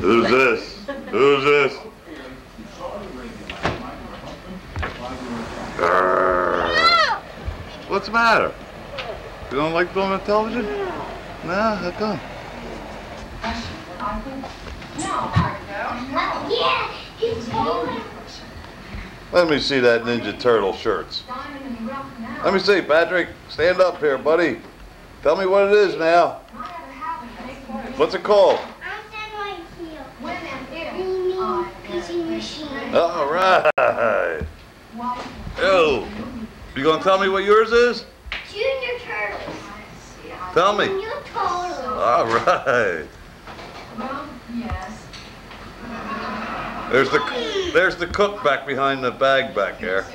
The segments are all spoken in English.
Who's this? Who's this? Arrgh. What's the matter? You don't like filming television? No, how come? Let me see that Ninja Turtle shirts. Let me see, Patrick. Stand up here, buddy. Tell me what it is now. What's it called? I'm standing right here. Mini pissing machine. All right. Oh, you gonna tell me what yours is? Junior turtles. Tell me. Junior turtles. All right. There's the there's the cook back behind the bag back there.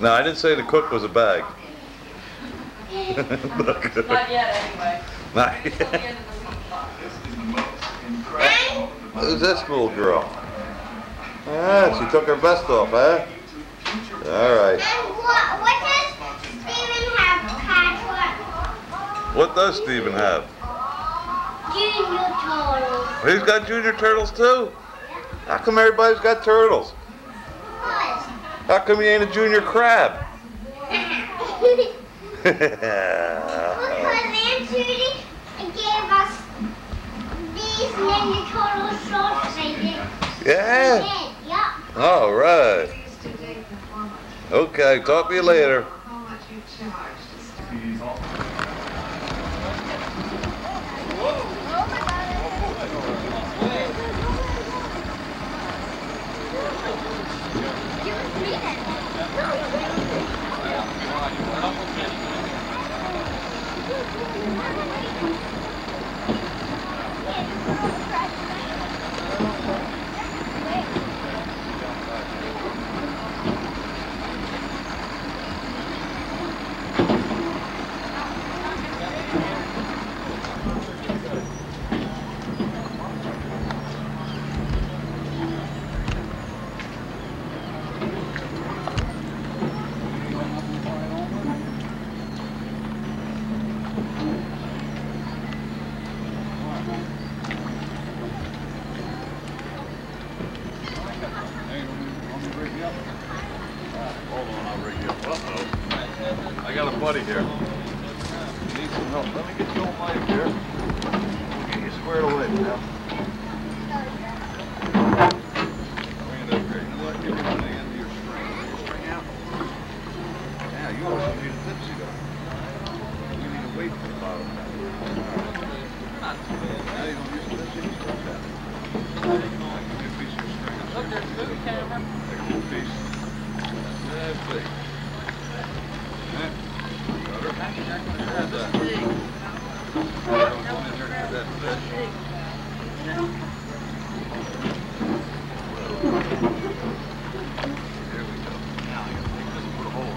No, I didn't say the cook was a bag. Look. Not yet, anyway. Not Till the yet. end of the week. Who's this little girl? Ah, she took her vest off, huh? All right. What, what does Steven have, Patrick? What does Steven have? Junior turtles. He's got junior turtles too. How come everybody's got turtles? How come you ain't a junior crab? Because Aunt Judy gave us these Ninja Turtle shorts they did. yeah. They. All right. Okay. Talk to you later. Buddy here. Need some help. Let me get you on mic here. We'll get you squared away now. Bring it up here. You know what? Give me one of the end of your string. Your string out. Now, you also need a tipsy though. You need to wait for the bottom. Not too bad. Now you don't use the tipsy. You start that. Give me a piece of your string. Look, there's a movie camera. Take a little piece. That's big. Yeah. Got her. Grab that. Go in here and get that fish. There we go. Now I gotta take this and put a hole.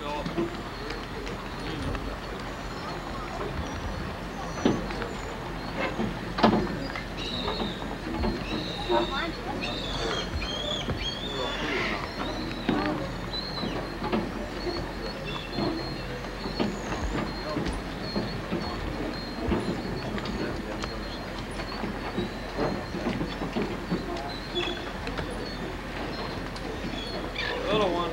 Little one.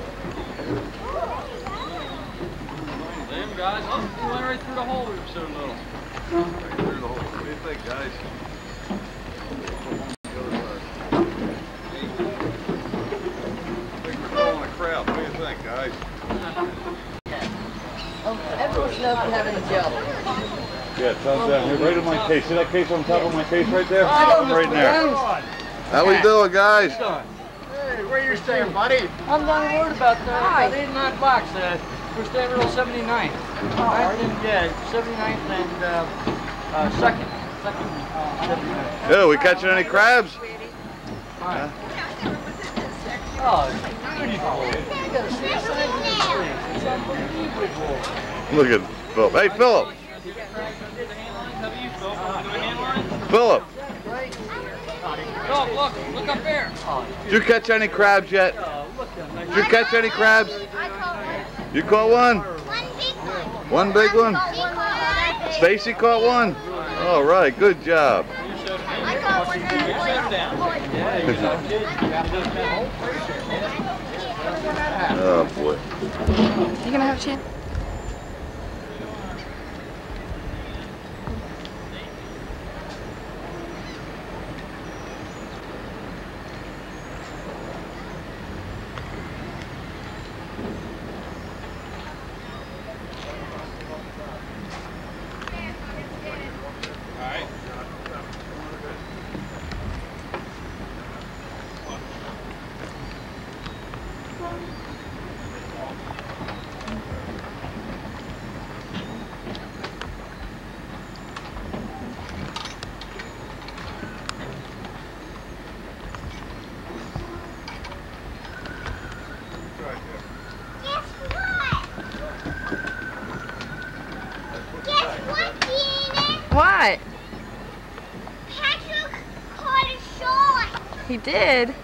Them guys, oh, you went right through the hole. We were so little. Right through the hole. What do you think, guys? Think we're calling a crowd. What do you think, guys? Everyone's known for having a jelly. Yeah, Yeah, thumbs down here, right in my case. See that case on top of my case right there? Oh, right there. How we doing, guys? Hey, where you staying, buddy? I'm down the road about, uh, about eight or nine blocks. Uh, we're staying real 79th. Ninth and, yeah, 79th and uh, uh, second. Second, uh, 79th. Yeah, we catching any crabs? Fine. Oh, beautiful. You gotta see the size of this thing. It's unbelievable. Look at Philip. Hey, Philip. Philip, Oh, look, look up there. did you catch any crabs yet? Look at that. Did you catch any crabs? I caught one. You caught one? One big one. One big one? She caught one. Stacy caught one? All right, good job. I caught one. Yeah, you know, kids, you got to Oh, boy. You gonna have a chance? Patrick caught a shark. He did.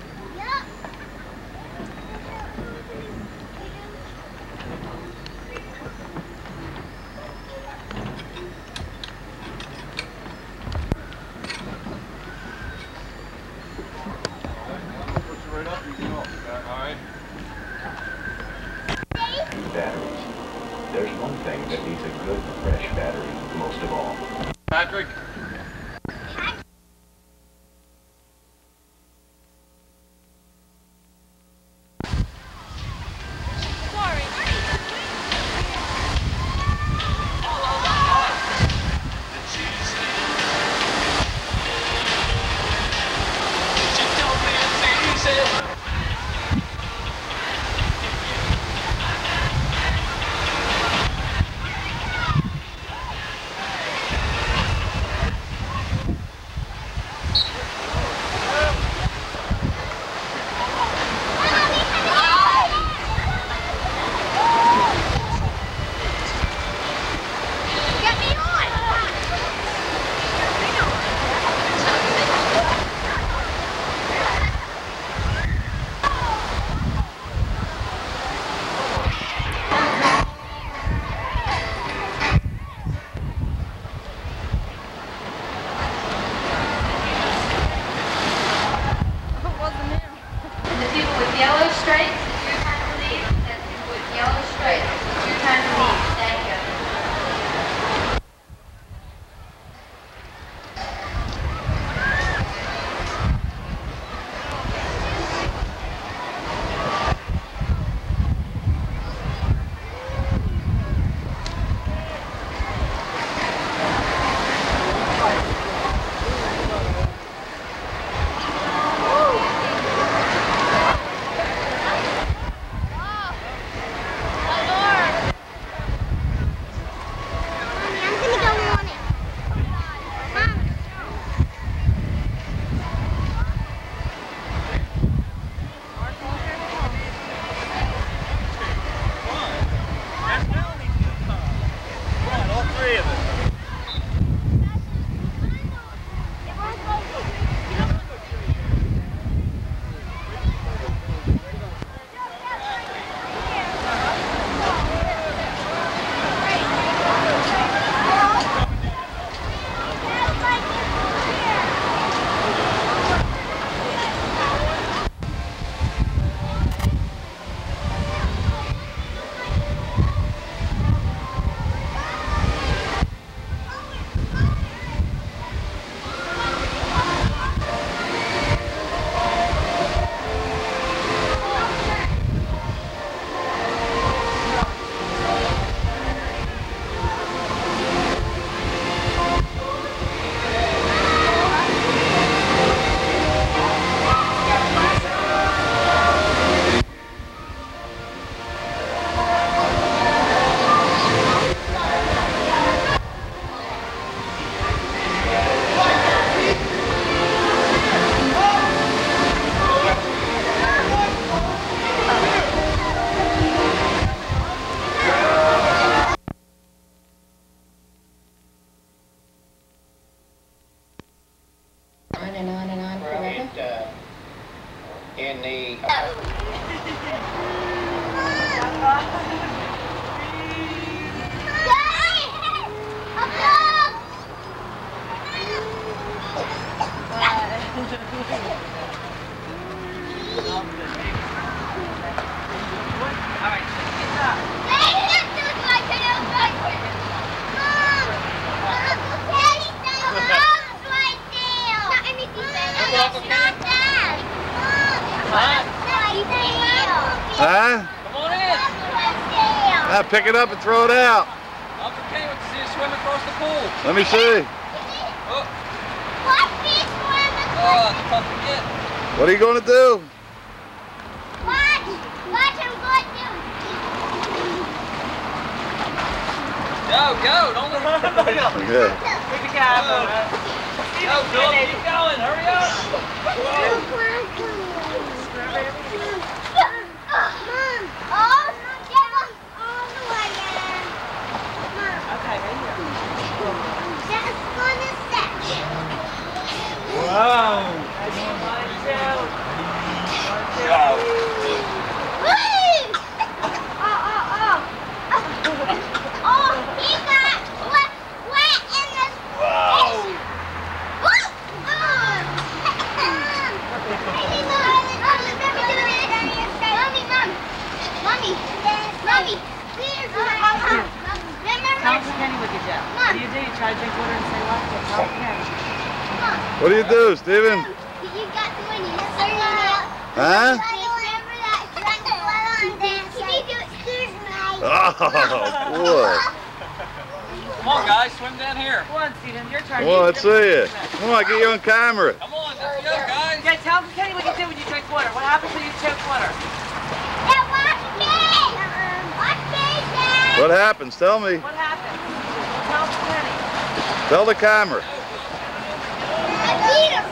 Pick it up and throw it out. Uncle Kenny wants to see you swim across the pool. Let me see. Oh, Watch me swim oh, ah, it's tough. What are you going to do? Watch! Watch him go do. Go, go. Don't let her Yeah. Pick the guy up. Go, Bill. Keep going. Hurry up. Okay, right here. Just gonna set. Wow. Whee! Oh, oh, oh. Oh, he got wet, wet in the fish. Woo! Mommy, mommy, mommy, mommy. Tell Remember? Kenny what you do. Mom. What do you do? You try to drink water and say what? Tell Kenny. What do you do, Steven? You got the one you said. Huh? Remember that? Can you do excuse me? Oh, boy. Come on, guys. Swim down here. Come on, Steven. Your turn. Come on, let's see it. Come on, get you on camera. Come on. Let's go, guys. Yeah, tell Kenny what you do when you drink water. What happens when you choke water? Yeah, watch me! Uh-uh. Watch me, Dad! What happens? Tell me. What happens? Tell Kenny. Tell the camera. I beat him.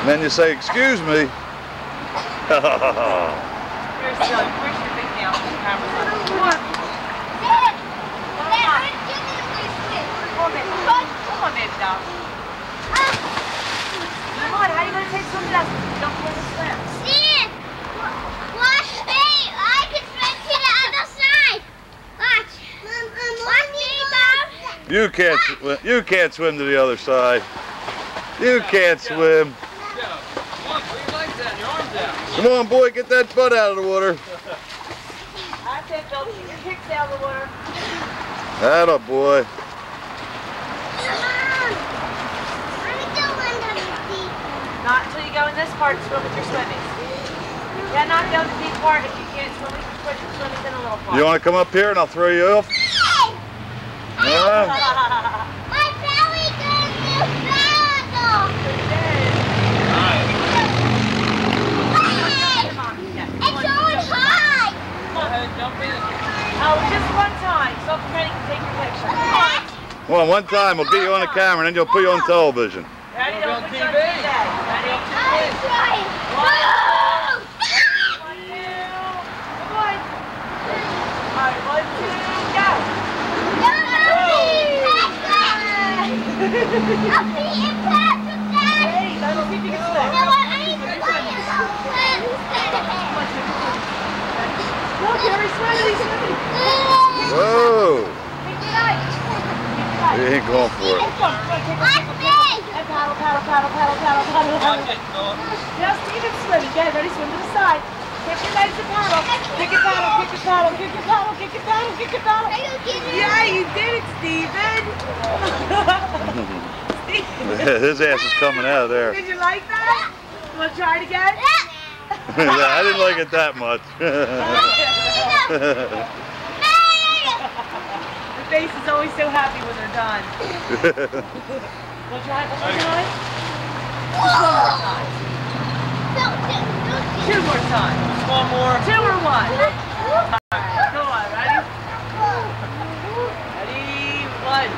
And then you say, excuse me. Silly. Where's your big nail? Come on. Come on, you don't want? Watch me! I can swim to the other side. Watch. You can't. You can't swim to the other side. You can't swim. Go. Come on. Put your legs down. Your arms out. Come on, boy, get that butt out of the water. I said, Bill, keep your kicks out of the water. Atta boy. Not until you go in this part to swim with your swimmies. Yeah, not go in the deep part if you can't swim. Put your swimmies in a little part. You want to come up here and I'll throw you off? Yeah. My belly goes to battle. It's going high. Go ahead. Jump in. Oh, just one time. So Kenny can take your picture. Come on. One time. We'll get you on the camera and then you'll put you on television. Ready? We'll Don't be put on your TV. today. Ready? I'm trying. One, two, one. All right, one, two, go. Hey, let me see if you can swim. Look, Harry swimming. He's. Whoa. Keep it tight. Keep it tight. He ain't going for it. Come on, come on, take a And paddle, paddle, paddle, paddle, paddle, paddle, Watch paddle. Now Steven's swimming. Get ready, swim to the side. Kick your legs and paddle. Kick your paddle, kick your paddle, kick your paddle, kick your paddle, kick your paddle. Yeah, you did it, Steven. Steven. His ass is coming out of there. Did you like that? Want to try it again? I didn't like it that much. The face is always so happy when they're done. Want to try it one more time? One more time. Two more times. One more. Two or one? Go on, ready? Ready? One,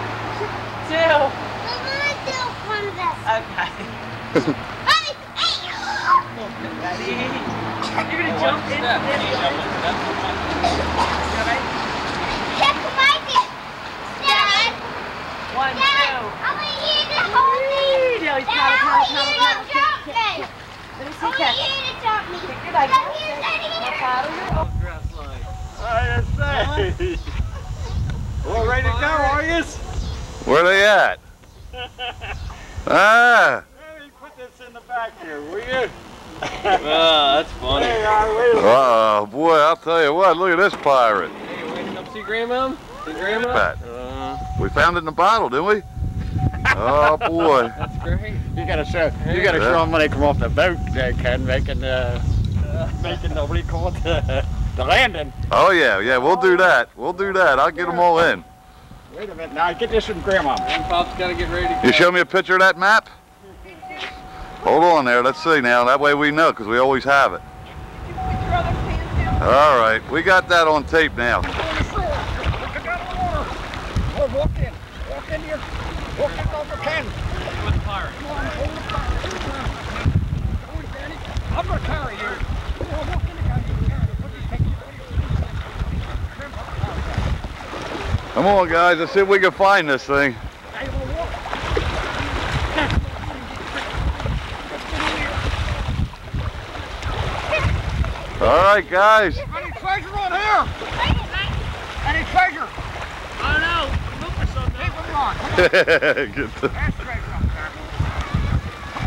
two. Okay. You're gonna jump One into step. this. Keep jumping. That's the one. You ready? One, paddle, you to jump me. Let me I see, want Cat. you to jump me. Kick your leg. Come here, Daddy. Paddle. I say. Well, ready to go, are you? Where they at? Ah, me put this in the back here, will you? Oh, that's funny. There you are, wait a minute. oh boy, I'll tell you what, look at this pirate. Hey, you ready to come see Grandma? See Grandma? Pat. Uh, We found it in the bottle, didn't we? Oh boy. that's great. You gotta show, you gotta show them when they come off the boat, uh, can, making, uh, making the, what do you call it, the, the landing. Oh yeah, yeah, we'll do that. We'll do that. I'll get them all in. Wait a minute, now I get this from Grandma. Grandpa's gotta get ready to go. You show me a picture of that map? Hold on there, let's see now. That way we know, because we always have it. All right, we got that on tape now. The. Come on, guys, let's see if we can find this thing. Now you wanna walk? All right, guys. Any treasure on here? Any treasure? I know. Look for something. Keep them on. Come on. Get the- There's treasure up there. Come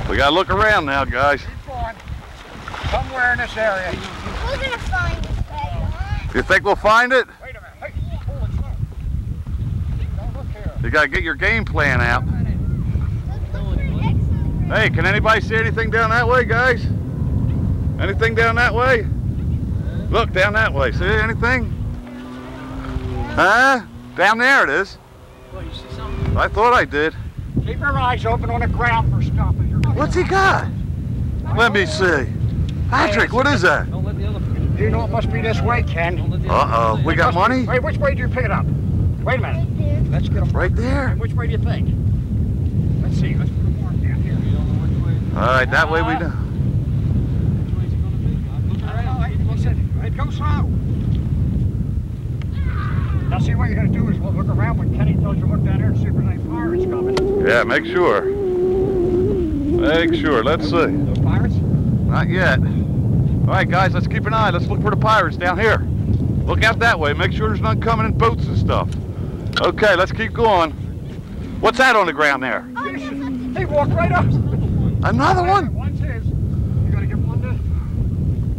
on, we gotta look around now, guys. keep going. Somewhere in this area. We're gonna find this baby. You think we'll find it? Wait a minute. Hey, holy smoke. Don't look here. You gotta get your game plan out. Look, look for an Hey, can anybody see anything down that way, guys? Anything down that way? Look, down that way. See anything? Huh? Down there it is. What, you see something? I thought I did. Keep your eyes open on the ground for stuff. as you're looking. What's he got? Let me see. Patrick, what is that? Don't let the other. You know it must be this way, Ken. Uh-oh. we got money? Wait, which way do you pick it up? Wait a minute. Let's get them. Right there. Which way do you think? Let's see. Let's put a mark down here. You don't know which way. All right, that way we uh, do. Which way's it gonna be? Look I don't know. around. Hey, Listen, hey, go slow. Now, see what you're gonna do is we'll look around when Kenny tells you to look down here and see if there's any pirates coming. Yeah, make sure. Make sure. Let's see. No pirates? Not yet. All right, guys, let's keep an eye. Let's look for the pirates down here. Look out that way. Make sure there's none coming in boats and stuff. Okay, let's keep going. What's that on the ground there? He walked right up. Another one? One's his. You gotta give one to,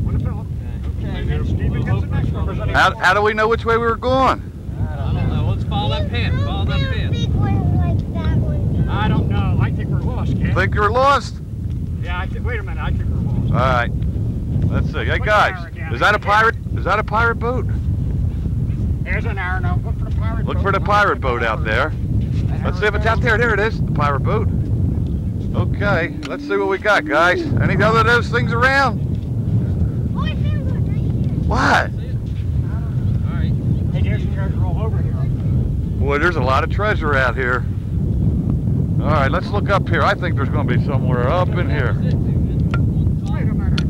one to Philip. Okay, and then Stephen gets the next one. There's any How, how do we know which way we were going? I don't know. Let's follow that pin. Follow that pin. like. I don't know. I think we're lost, Ken. Think you're lost? Yeah, I think, wait a minute. I think we're lost. All right. Let's see. Hey, Put guys, is that a pirate? Is that a pirate boat? There's an arrow now. Look for the pirate boat. Look boat. for the pirate boat out there. Let's see if it's out there. There it is, the pirate boat. Okay, let's see what we got, guys. Any other of those things around? Oh, I found one right here. What? All right. Hey, there's treasure all over here. Boy, there's a lot of treasure out here. All right, let's look up here. I think there's going to be somewhere up in here. Wait a minute.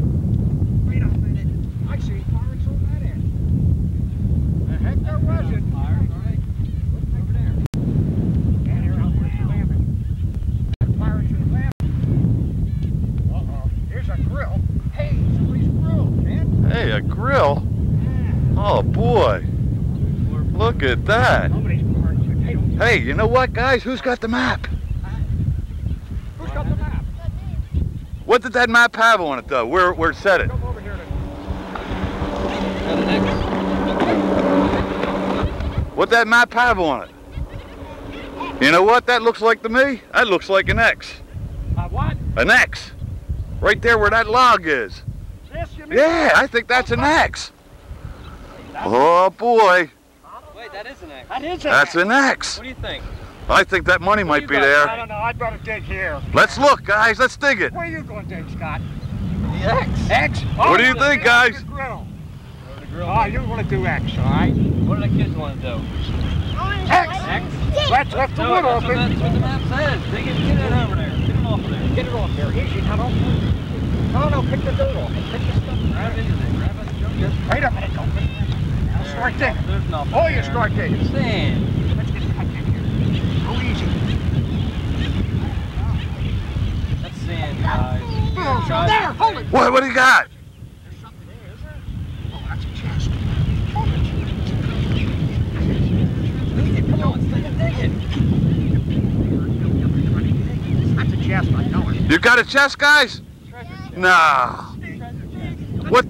Wait a minute. I see pirates on that end. The heck there wasn't. Over there. And they're out where they're lambing. Pirates are lambing. Uh-oh. Here's a grill. Hey, somebody's grill, Ken. Hey, a grill. Oh, boy. Look at that. Hey, you know what, guys? Who's got the map? who's got the map? What did that map have on it, though? Where, where it said it? Come over here to What that map have on it? You know what that looks like to me? That looks like an X. Uh, what? An X. Right there where that log is. This, you mean? Yeah, I think that's an X. Oh boy, Wait, that is an X. That is it. that's an X. What do you think? I think that money might be there. I don't know. I'd better dig here. Let's look, guys. Let's dig it. Where are you going to dig, Scott? The X. X? What do oh, you the- think, the guys? Grill. The grill. Oh, you want to do X, all right? What do the kids want to do? X. X. Let's lift the No, wood that's what, that's what the map says. Dig it, get it over there. Get it off of there. Get it off there. Easy, now don't. No, no, pick the dirt off. Pick the stuff. Grab into there. Grab it. Just, Wait a minute, don't pick Start there. There's nothing. Oh, you're start there. Sand. Let's get cut in here. Go easy. That's sand, guys. There, hold it. What, what do you got? There's something there? Oh, that's a chest. Come on, dig. That's a chest, I know it. You got a chest, guys? Chest. No. What,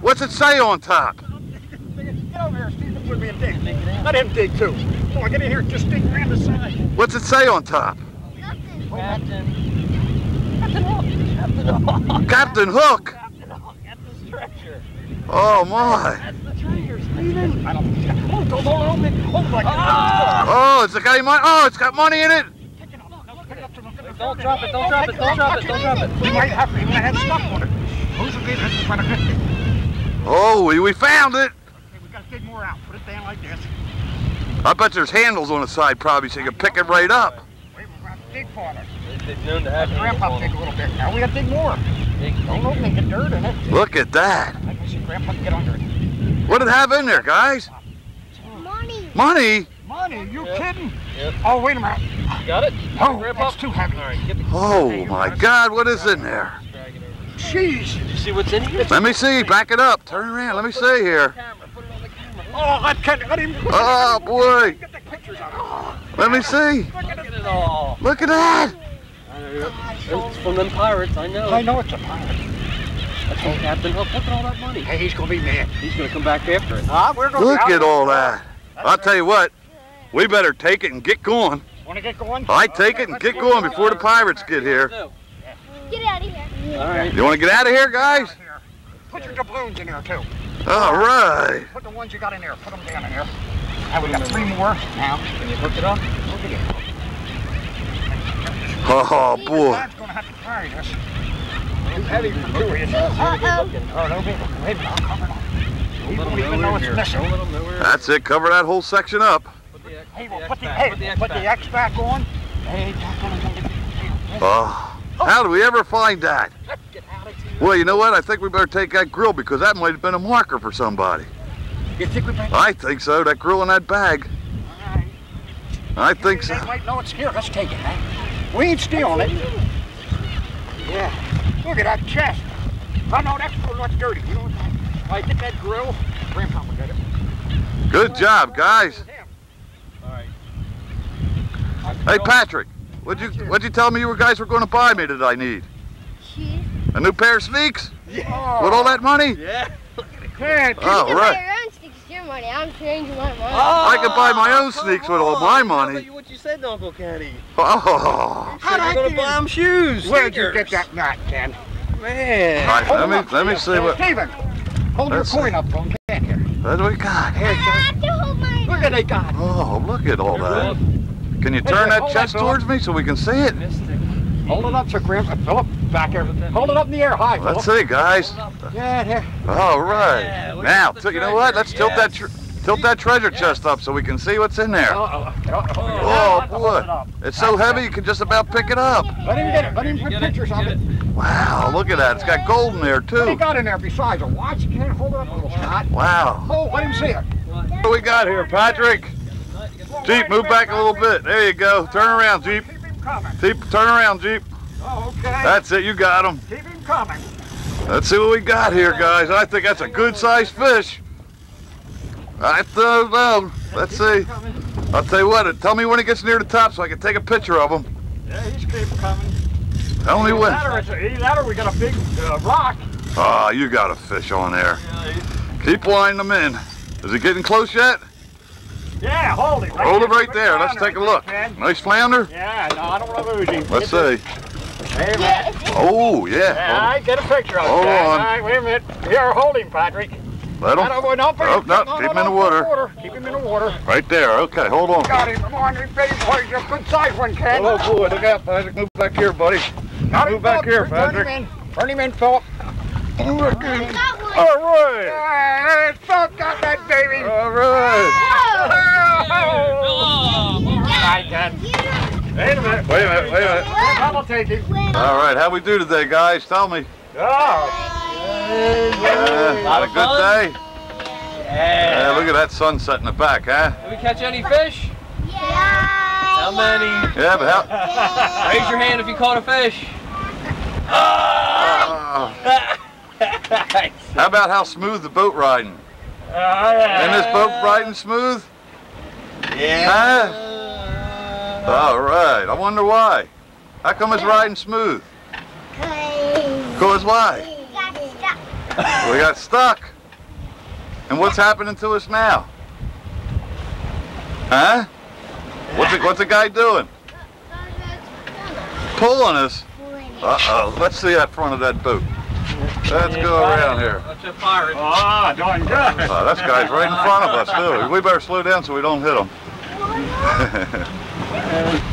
what's it say on top? With me and dig. Let him dig too. Come on, get in here, just dig around the side. What's it say on top? Captain Hook. Captain Hook, that's the structure. Oh my. That's the treasure, Stephen. I don't think Hold, hold, hold, hold, hold, hold like ah! Oh, it's got money. Oh, it's got money in it. Pick it up. No, pick it up. Don't drop it, don't drop it, don't drop it, don't drop it. We might have, we might have stuff on it. Who's the leader? This is right Oh, we, we found it. We dig more out. Put it down like this. I bet there's handles on the side probably so you can pick it right up. Wait, we're gonna dig farther. It's known to happen. Grandpa dig a little bit. Now we gotta dig more. Don't open it, get dirt in it. Look at that. I can see Grandpa can get under it. What did it have in there, guys? Money. Money? Money, you Yep. kidding? Yep. Oh, wait a minute. You got it? Oh, Grandpa? that's too heavy. All right, get the Oh my God, what is in there? drag it. Jeez. You see what's in here? Let me see. Back it up. Turn around. Let me see here. Camera, put it on the camera. Oh, I can't, I didn't. Oh boy. Get the pictures out. Let me see. Look at Look it. all. Look at that. It's from them pirates, I know. I know it's a pirate. That's from Captain Hook. Look at all that money. Hey, he's gonna be mad. He's gonna come back after it. Ah, we're gonna Look at all that. I'll tell you what. We better take it and get going. Wanna get going? I take it and get going before the pirates get here. Get out of here. All right. You want to get out of here, guys? Put your doubloons in there too. All right. Put the ones you got in there. Put them down in there. Now we got three more. Now, can you hook it up? Look at it. Oh boy. Dad's gonna have to carry this. Too heavy for two of you. Oh, no, wait, wait a minute, I'll cover it up. He won't even know it's missing. Don't let them know where. That's it. Cover that whole section up. Put the X, Hey, put well, the put X the, back. hey, Put the X put the back. X back on. Hey, that's gonna make it. Oh. Ah, how do we ever find that? Get out of here. Well, you know what? I think we better take that grill because that might have been a marker for somebody. You think we better? I think so. That grill in that bag. Alright. I think so. They might know it's here. Let's take it, man. We ain't stealing it. Yeah. Look at that chest. I know that's, oh, that's dirty. You know what? I get that grill. Grandpa will get it. Good job, guys. Hey, Patrick. What'd you What'd you tell me you guys were going to buy me that I need? Shoes. A new pair of sneaks? Yeah. With all that money? Yeah. Yeah, Oh, You can buy right. your own sticks. Your money. I'm changing my money. I could buy my own oh, come sneaks with all on. my Tell money. What you said to Uncle Kenny? Oh. You said you're gonna buy him shoes. Where'd you get that knot, Ken? Man. All right, let me Hold let me see what Steven, hold Let's your coin up on Ken here. what do we got. I have to hold mine. Look at they got. Oh, look at all that. Can you turn that that, chest Philip. towards me so we can see it? Hold it up, Sir Grandpa. Philip, back here. Hold it up in the air high, Let's see, guys. Yeah, there. All right. Yeah, Now, at t- you know what? Let's tilt that tr- tilt that treasure chest up so we can see what's in there. Uh-oh. Oh, oh, oh boy, it's so heavy you can just about pick it up. Let him get it. Let him put Get it, pictures of it. Wow, look at that. It's got gold in there too. What do you too. got in there besides a watch? You can't hold it up a little, Scott. Wow. Oh, let him see it. What do we got here, Patrick? Jeep, move back a little bit. There you go. Turn around, Jeep. Keep coming. Jeep, turn around, Jeep. Oh, okay. That's it. You got him. Keep him coming. Let's see what we got here, guys. I think that's a good-sized fish. I don't know. Let's see. I'll tell you what. Tell me when he gets near the top so I can take a picture of him. Yeah, he's keep coming. Tell me when. Either, it's a, either we got a big uh, rock. Ah, you got a fish on there. Keep lining them in. Is it getting close yet? Yeah, hold it. Hold it right Good there. Let's take a look. Ken. Nice flounder. Yeah, no, I don't want to lose him. Let's Get see. Hey. Yeah, Oh, Yeah, yeah. I get a picture of it. Hold on. All right, wait a minute. Here, hold him, Patrick. Let No, him. no, no, put Oh, him- no, no, keep him no, in the no, water. Keep him in the water. Right there. Okay, hold on. Got him. Come on, big boy. He's a good sized one, Ken. Oh, boy. Look out, Patrick. Move back here, buddy. Got him, Move back Philip. here, Turn Patrick. him in. Turn him in, Philip. Move back in. that one. All right. Hey, Philip got that baby. All right. I can. Wait a minute. Wait a minute. Wait a minute. I will take him. All right. How we do today, guys? Tell me. Oh. Uh, had a good day? Yeah. Yeah, look at that sunset in the back, huh? Did we catch any fish? Yeah. How many? Yeah, but how? Raise your hand if you caught a fish. Oh. How about how smooth the boat riding? Oh, yeah. Isn't this boat riding smooth? Yeah. All right. I wonder why. How come it's riding smooth? Cause why? We got stuck. And what's happening to us now? Huh? What's the, what's the guy doing? Pulling us? Uh-oh. Let's see that front of that boat. Let's go around here. That's a pirate. Ah, doing good. Oh, this guy's right in front of us, too. We better slow down so we don't hit him.